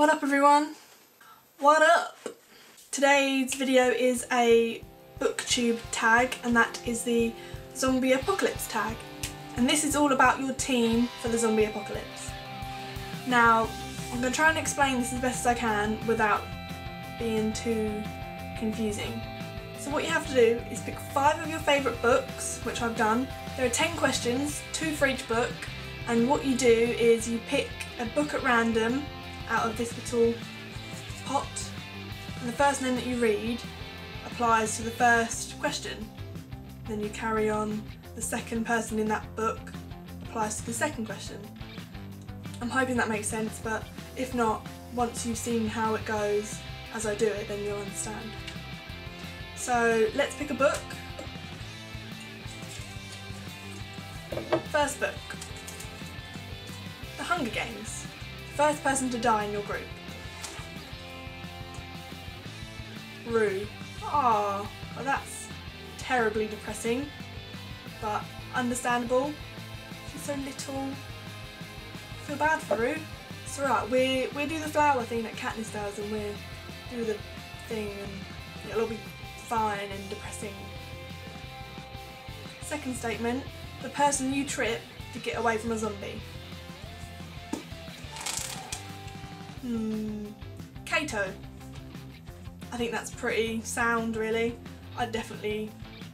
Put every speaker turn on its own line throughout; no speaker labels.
What up everyone? What up? Today's video is a booktube tag and that is the zombie apocalypse tag. And this is all about your team for the zombie apocalypse. Now, I'm going to try and explain this as best as I can without being too confusing. So what you have to do is pick five of your favourite books, which I've done. There are 10 questions, two for each book, and what you do is you pick a book at random out of this little pot, and the first name that you read applies to the first question. Then you carry on, the second person in that book applies to the second question. I'm hoping that makes sense, but if not, once you've seen how it goes as I do it, then you'll understand. So let's pick a book. First book. The Hunger Games. First person to die in your group. Rue. Ah, well that's terribly depressing, but understandable. She's so little. I feel bad for Rue. It's alright, we we do the flower thing that Katniss does and we do the thing and it'll all be fine and depressing. Second statement, the person you trip to get away from a zombie. Hmm, Cato. I think that's pretty sound really. I'd definitely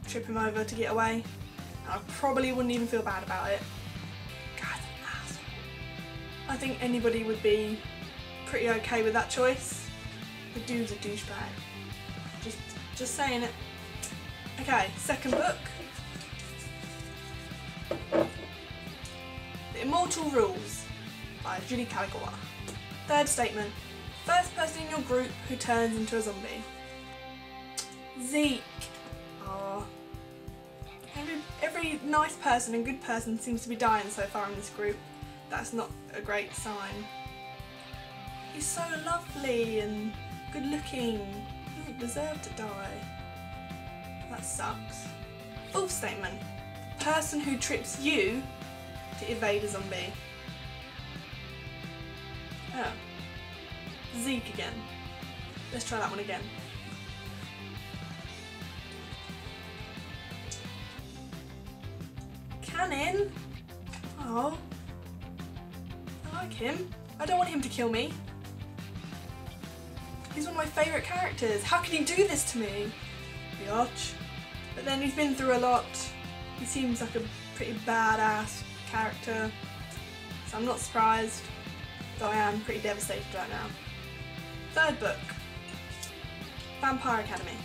trip him over to get away. I probably wouldn't even feel bad about it. God. I think anybody would be pretty okay with that choice. The dude's a douchebag. Just just saying it. Okay, second book. The Immortal Rules by Julie Kagawa. Third statement. First person in your group who turns into a zombie. Zeke. Oh. Every, every nice person and good person seems to be dying so far in this group. That's not a great sign. He's so lovely and good looking He doesn't deserve to die. That sucks. Fourth statement. Person who trips you to evade a zombie. Zeke again. Let's try that one again. Kanin? Oh. I like him. I don't want him to kill me. He's one of my favourite characters. How can he do this to me? Biatch. But then he's been through a lot. He seems like a pretty badass character. So I'm not surprised, though I am pretty devastated right now. Third book. Vampire Academy.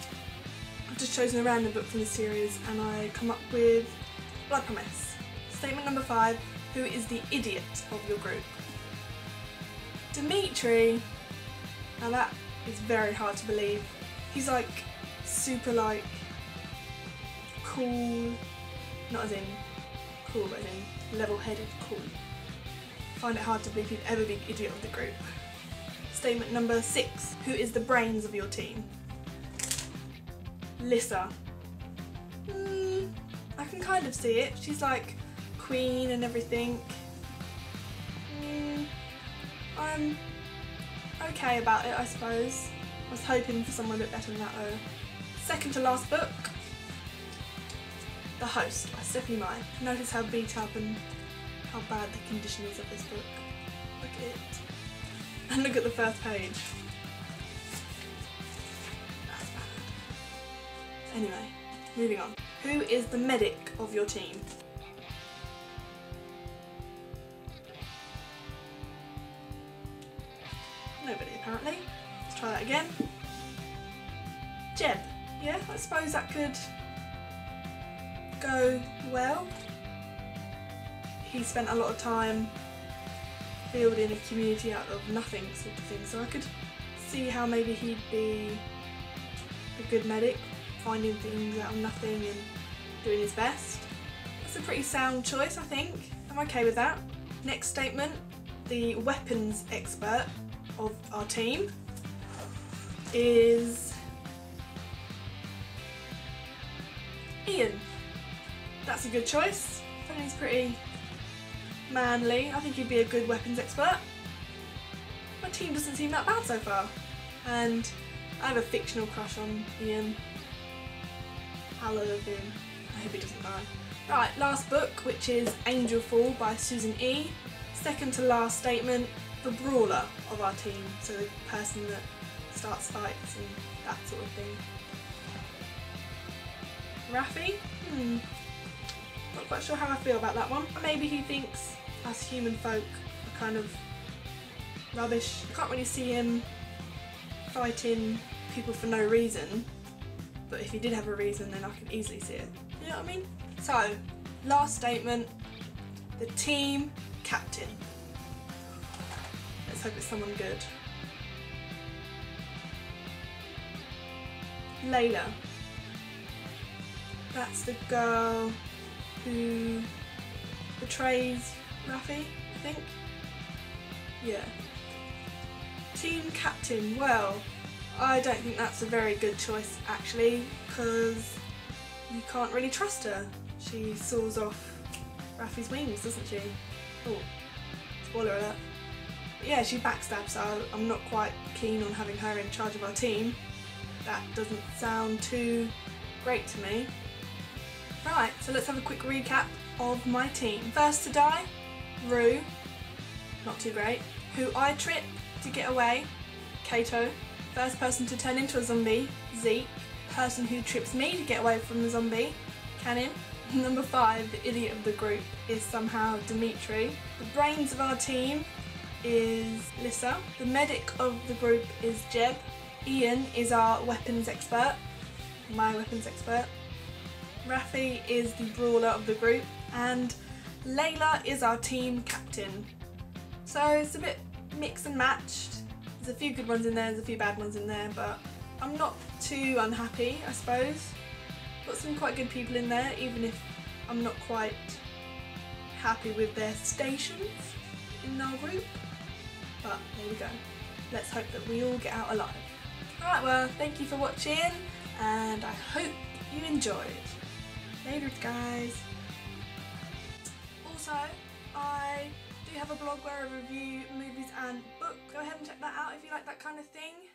I've just chosen a random book from the series and I come up with Blood Promise. Statement number five. Who is the idiot of your group? Dimitri. Now that is very hard to believe. He's like super like cool, not as in cool, but as in level-headed cool. Find it hard to believe he'd ever be idiot of the group. Statement number six. Who is the brains of your team? Lissa. Mm, I can kind of see it. She's like queen and everything. Mm, I'm okay about it, I suppose. I was hoping for someone a bit better than that though. Second to last book, The Host by Stephenie Meyer. Notice how beat up and how bad the condition is of this book. Look at it. And look at the first page. That's bad. Anyway, moving on. Who is the medic of your team? Nobody apparently. Let's try that again. Jeb. Yeah, I suppose that could go well. He spent a lot of time building a community out of nothing sort of thing, so I could see how maybe he'd be a good medic, finding things out of nothing and doing his best. That's a pretty sound choice, I think. I'm okay with that. Next statement, the weapons expert of our team is Ian. That's a good choice. I think he's pretty manly. I think he'd be a good weapons expert. My team doesn't seem that bad so far. And I have a fictional crush on Ian. I love him. I hope he doesn't die. Right, last book, which is Angelfall by Susan E. Second to last statement, the brawler of our team, so the person that starts fights and that sort of thing. Raffe? Hmm. Not quite sure how I feel about that one. Maybe he thinks us human folk are kind of rubbish. I can't really see him fighting people for no reason, but if he did have a reason then I can easily see it. You know what I mean? So, last statement, the team captain. Let's hope it's someone good. Laylah. That's the girl who betrays Raffe, I think. Yeah. Team captain, well, I don't think that's a very good choice actually, because you can't really trust her. She saws off Raffe's wings, doesn't she? Oh, spoiler alert. But yeah, she backstabs, so I'm not quite keen on having her in charge of our team. That doesn't sound too great to me. Right, so let's have a quick recap of my team. First to die, Rue, not too great. Who I trip to get away, Cato. First person to turn into a zombie, Zeke. Person who trips me to get away from the zombie, Kanin. Number five, the idiot of the group, is somehow Dimitri. The brains of our team is Lissa. The medic of the group is Jeb. Ian is our weapons expert, my weapons expert. Raffe is the brawler of the group, and Laylah is our team captain. So it's a bit mixed and matched. There's a few good ones in there, there's a few bad ones in there, but I'm not too unhappy, I suppose. Got some quite good people in there, even if I'm not quite happy with their stations in our group. But there we go. Let's hope that we all get out alive. Alright, well, thank you for watching, and I hope you enjoyed. Later, guys. Also, I do have a blog where I review movies and books. Go ahead and check that out if you like that kind of thing.